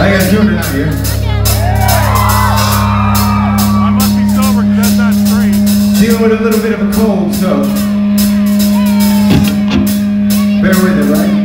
I got children out here. I must be sober because that's not straight. Dealing with a little bit of a cold, so bear with it, right?